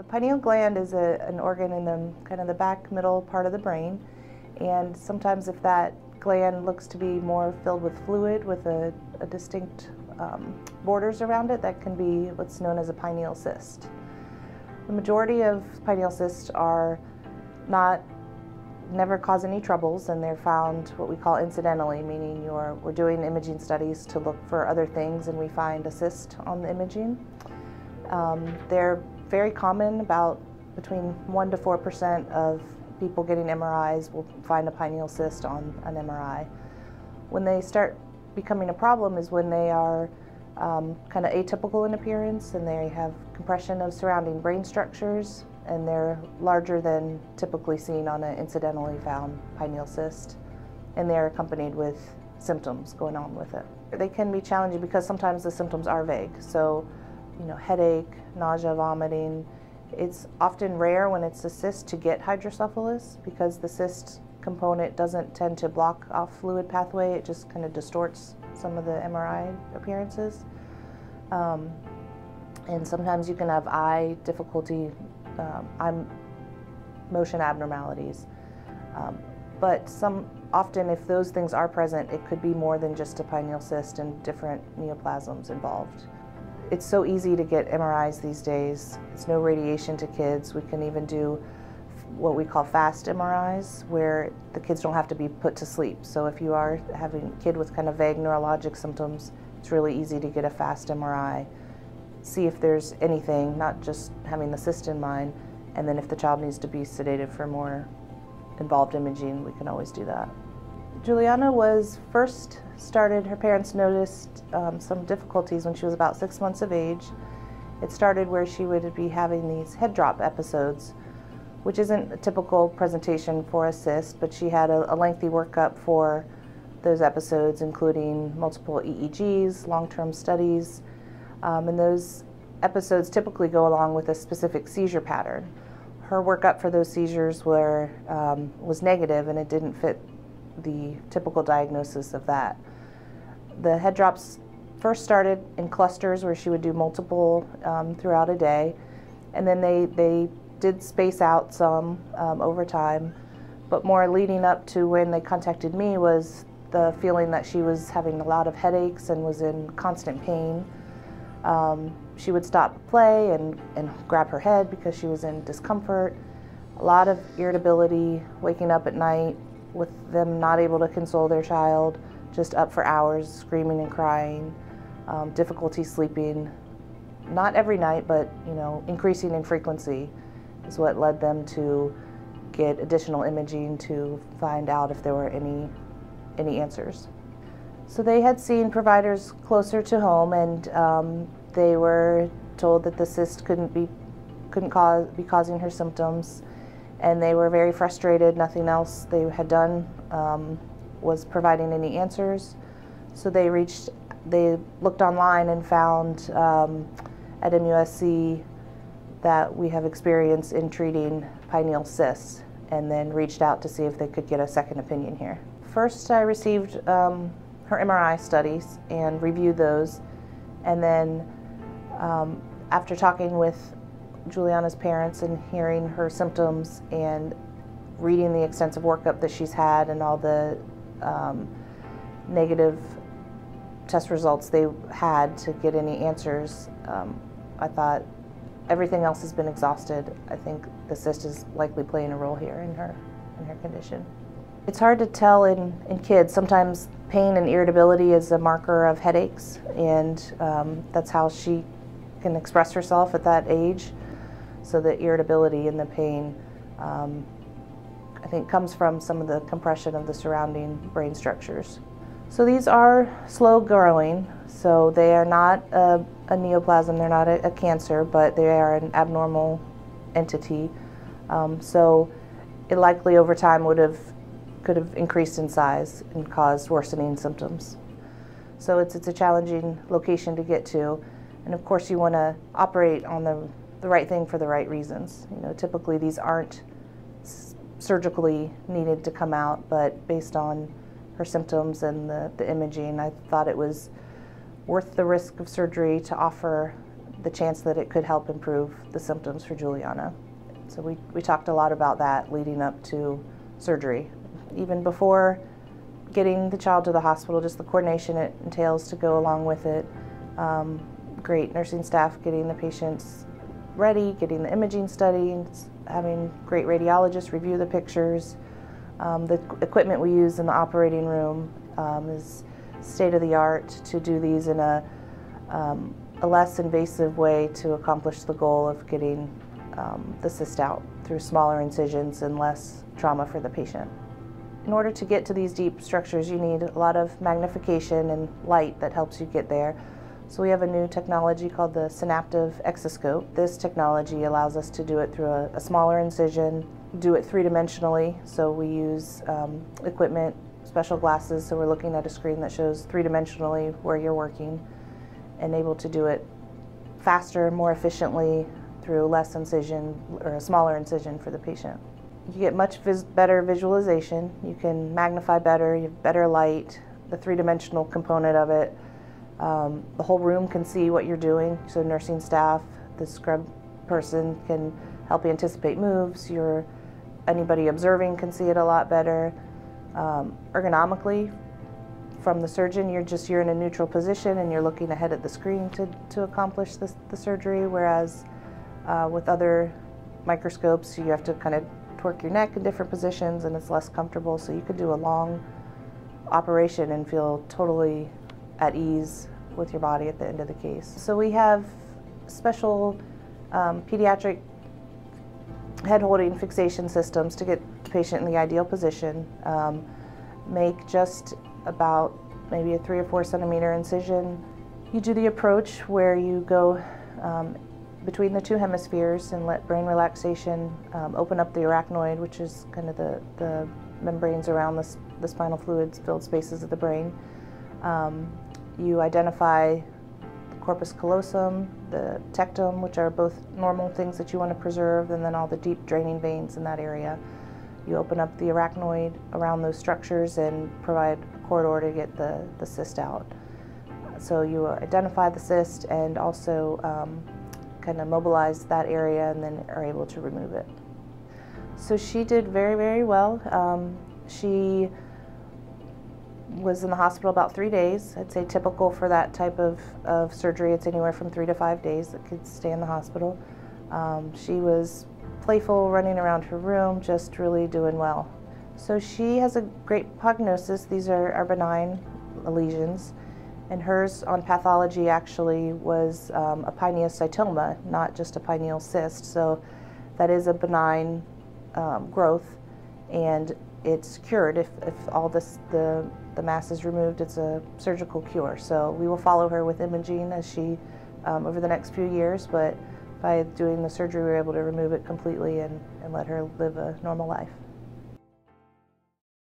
The pineal gland is a, an organ in the kind of the back middle part of the brain, and sometimes if that gland looks to be more filled with fluid with a, a distinct um, borders around it, that can be what's known as a pineal cyst. The majority of pineal cysts are not never cause any troubles and they're found what we call incidentally, meaning you're, we're doing imaging studies to look for other things and we find a cyst on the imaging. Um, they're very common, about between 1 to 4% of people getting MRIs will find a pineal cyst on an MRI. When they start becoming a problem is when they are um, kind of atypical in appearance and they have compression of surrounding brain structures and they're larger than typically seen on an incidentally found pineal cyst and they're accompanied with symptoms going on with it. They can be challenging because sometimes the symptoms are vague. So, you know, headache, nausea, vomiting. It's often rare when it's a cyst to get hydrocephalus because the cyst component doesn't tend to block off fluid pathway. It just kind of distorts some of the MRI appearances. Um, and sometimes you can have eye difficulty, um, eye motion abnormalities. Um, but some often, if those things are present, it could be more than just a pineal cyst and different neoplasms involved. It's so easy to get MRIs these days. It's no radiation to kids. We can even do what we call fast MRIs, where the kids don't have to be put to sleep. So if you are having a kid with kind of vague neurologic symptoms, it's really easy to get a fast MRI, see if there's anything, not just having the cyst in mind, and then if the child needs to be sedated for more involved imaging, we can always do that. Juliana was first started, her parents noticed um, some difficulties when she was about six months of age. It started where she would be having these head drop episodes which isn't a typical presentation for a cyst, but she had a, a lengthy workup for those episodes, including multiple EEGs, long-term studies, um, and those episodes typically go along with a specific seizure pattern. Her workup for those seizures were, um, was negative and it didn't fit the typical diagnosis of that. The head drops first started in clusters where she would do multiple um, throughout a day, and then they, they did space out some um, over time, but more leading up to when they contacted me was the feeling that she was having a lot of headaches and was in constant pain. Um, she would stop play and, and grab her head because she was in discomfort. A lot of irritability, waking up at night with them not able to console their child, just up for hours, screaming and crying, um, difficulty sleeping. Not every night, but you know, increasing in frequency is what led them to get additional imaging to find out if there were any, any answers. So they had seen providers closer to home and um, they were told that the cyst couldn't be, couldn't cause, be causing her symptoms and they were very frustrated. Nothing else they had done um, was providing any answers. So they reached, they looked online and found um, at MUSC that we have experience in treating pineal cysts and then reached out to see if they could get a second opinion here. First, I received um, her MRI studies and reviewed those. And then um, after talking with Juliana's parents and hearing her symptoms and reading the extensive workup that she's had and all the um, negative test results they had to get any answers, um, I thought everything else has been exhausted. I think the cyst is likely playing a role here in her, in her condition. It's hard to tell in, in kids. Sometimes pain and irritability is a marker of headaches, and um, that's how she can express herself at that age. So the irritability and the pain, um, I think, comes from some of the compression of the surrounding brain structures. So these are slow growing, so they are not a, a neoplasm, they're not a, a, cancer, but they are an abnormal entity. Um, so it likely over time would have could have increased in size and caused worsening symptoms. So it's, it's a challenging location to get to. And of course you want to operate on the, the right thing for the right reasons. You know, typically these aren't surgically needed to come out, but based on her symptoms and the, the imaging, I thought it was worth the risk of surgery to offer the chance that it could help improve the symptoms for Juliana. So we, we talked a lot about that leading up to surgery. Even before getting the child to the hospital, just the coordination it entails to go along with it. Um, great nursing staff getting the patients ready, getting the imaging studies, having great radiologists review the pictures. Um, the equipment we use in the operating room um, is state of the art to do these in a, um, a less invasive way to accomplish the goal of getting um, the cyst out through smaller incisions and less trauma for the patient. In order to get to these deep structures, you need a lot of magnification and light that helps you get there. So we have a new technology called the Synaptive Exoscope. This technology allows us to do it through a, a smaller incision, do it three-dimensionally. So we use um, equipment, special glasses, so we're looking at a screen that shows three-dimensionally where you're working and able to do it faster, more efficiently through less incision or a smaller incision for the patient. You get much vis better visualization, you can magnify better, you have better light, the three-dimensional component of it, um, the whole room can see what you're doing, so nursing staff, the scrub person can help you anticipate moves. Your anybody observing can see it a lot better. Um, ergonomically, from the surgeon, you're just you're in a neutral position and you're looking ahead at the screen to, to accomplish this, the surgery. Whereas uh, with other microscopes, you have to kind of twerk your neck in different positions and it's less comfortable. So you could do a long operation and feel totally at ease with your body at the end of the case. So we have special um, pediatric head holding fixation systems to get the patient in the ideal position. Um, make just about maybe a three or four centimeter incision. You do the approach where you go um, between the two hemispheres and let brain relaxation um, open up the arachnoid, which is kind of the, the membranes around the, the spinal fluids filled spaces of the brain. Um, you identify the corpus callosum, the tectum, which are both normal things that you want to preserve, and then all the deep draining veins in that area. You open up the arachnoid around those structures and provide a corridor to get the, the cyst out. So you identify the cyst and also um, kind of mobilize that area and then are able to remove it. So she did very, very well. Um, she was in the hospital about three days. I'd say typical for that type of, of surgery. It's anywhere from three to five days that kids stay in the hospital. Um, she was playful, running around her room, just really doing well. So she has a great prognosis. These are, are benign lesions. And hers on pathology actually was um, a pineocytoma, not just a pineal cyst. So that is a benign um, growth and it's cured if, if all this, the the mass is removed, it's a surgical cure. So we will follow her with imaging as she, um, over the next few years, but by doing the surgery, we were able to remove it completely and, and let her live a normal life.